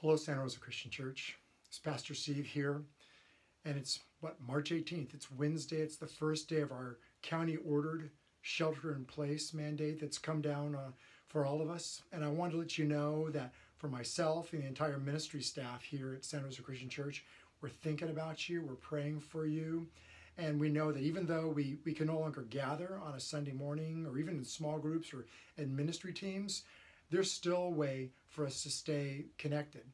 Hello, Santa Rosa Christian Church. It's Pastor Steve here, and it's what March 18th. It's Wednesday. It's the first day of our county ordered shelter in place mandate that's come down uh, for all of us. And I want to let you know that for myself and the entire ministry staff here at Santa Rosa Christian Church, we're thinking about you. We're praying for you. And we know that even though we, we can no longer gather on a Sunday morning or even in small groups or in ministry teams, there's still a way for us to stay connected.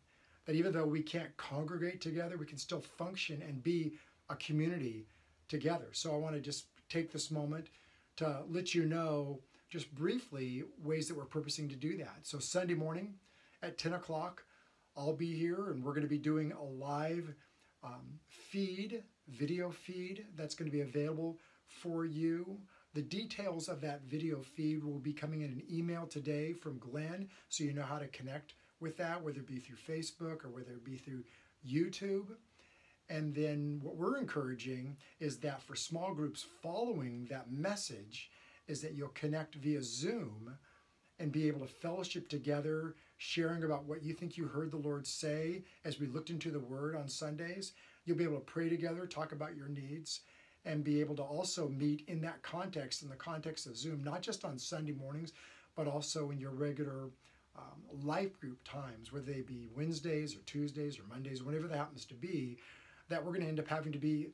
That even though we can't congregate together, we can still function and be a community together. So I want to just take this moment to let you know, just briefly, ways that we're purposing to do that. So Sunday morning at 10 o'clock, I'll be here and we're going to be doing a live um, feed, video feed that's going to be available for you the details of that video feed will be coming in an email today from Glenn, so you know how to connect with that, whether it be through Facebook or whether it be through YouTube. And then what we're encouraging is that for small groups following that message, is that you'll connect via Zoom and be able to fellowship together, sharing about what you think you heard the Lord say as we looked into the Word on Sundays. You'll be able to pray together, talk about your needs, and be able to also meet in that context, in the context of Zoom, not just on Sunday mornings, but also in your regular um, life group times, whether they be Wednesdays or Tuesdays or Mondays, whenever that happens to be, that we're going to end up having to be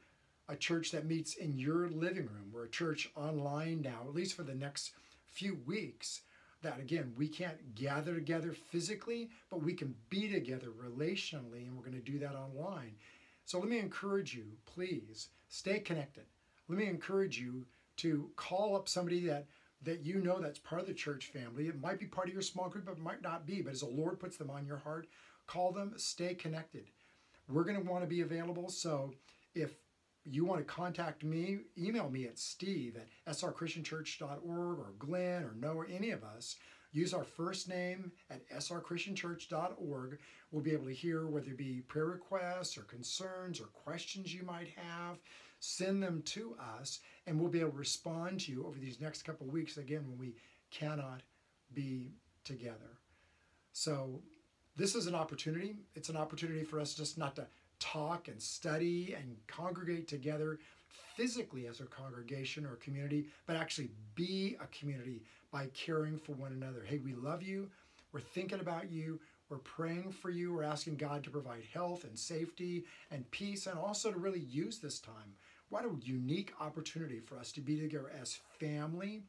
a church that meets in your living room. We're a church online now, at least for the next few weeks. That again, we can't gather together physically, but we can be together relationally, and we're going to do that online. So let me encourage you, please stay connected. Let me encourage you to call up somebody that that you know that's part of the church family. It might be part of your small group, but it might not be. But as the Lord puts them on your heart, call them, stay connected. We're going to want to be available. So if you want to contact me, email me at steve at srchristianchurch.org or Glenn or Noah, or any of us. Use our first name at srchristianchurch.org. We'll be able to hear whether it be prayer requests or concerns or questions you might have. Send them to us, and we'll be able to respond to you over these next couple weeks again when we cannot be together. So, this is an opportunity. It's an opportunity for us just not to talk and study and congregate together physically as a congregation or a community, but actually be a community by caring for one another. Hey, we love you. We're thinking about you. We're praying for you. We're asking God to provide health and safety and peace and also to really use this time. What a unique opportunity for us to be together as family,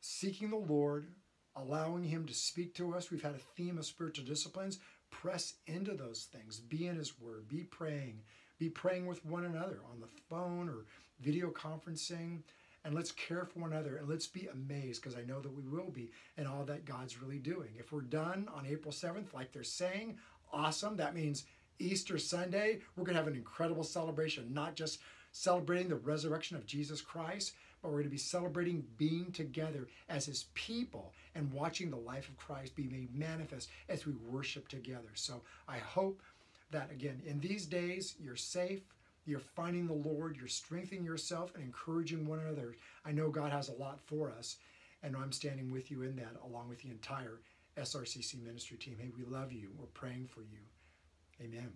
seeking the Lord, allowing Him to speak to us. We've had a theme of spiritual disciplines. Press into those things. Be in His Word. Be praying. Be praying with one another on the phone or video conferencing. And let's care for one another and let's be amazed because I know that we will be in all that God's really doing. If we're done on April 7th, like they're saying, awesome. That means Easter Sunday, we're going to have an incredible celebration, not just celebrating the resurrection of Jesus Christ, but we're going to be celebrating being together as his people and watching the life of Christ be made manifest as we worship together. So I hope that again, in these days, you're safe, you're finding the Lord, you're strengthening yourself and encouraging one another. I know God has a lot for us, and I'm standing with you in that, along with the entire SRCC ministry team. Hey, we love you. We're praying for you. Amen.